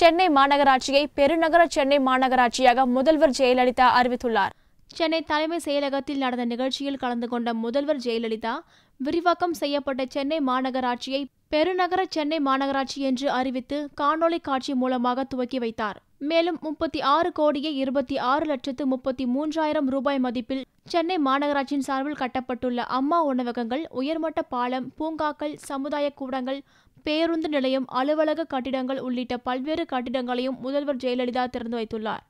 சென்னை மாநகராட்சியை பெருநகர சென்னை மாநகராட்சியாக முதல்வர் ஜெயலலிதா அறிவித்துள்ளார். சென்னை தலைமை செயலகத்தில் நடந்த நிகழ்ச்சியில் கலந்து கொண்ட முதல்வர் ஜெயலலிதா விரிவாக்கம் செய்யப்பட்ட சென்னை மாநகராட்சியை பெருநகர சென்னை மாநகராட்சி என்று அறிவித்து காணொளி காட்சி மூலமாக துவக்கி வைத்தார். மேலும் முப்பத்தி ஆறு கோடியே இருபத்தி ஆறு லட்சத்து முப்பத்தி மூன்றாயிரம் ரூபாய் மதிப்பில் சென்னை மாநகராட்சியின் சார்பில் கட்டப்பட்டுள்ள அம்மா உணவகங்கள் உயர்மட்ட பாலம் பூங்காக்கள் சமுதாய கூடங்கள் பேருந்து நிலையம் அலுவலக கட்டிடங்கள் உள்ளிட்ட பல்வேறு கட்டிடங்களையும் முதல்வர் ஜெயலலிதா திறந்து வைத்துள்ளார்.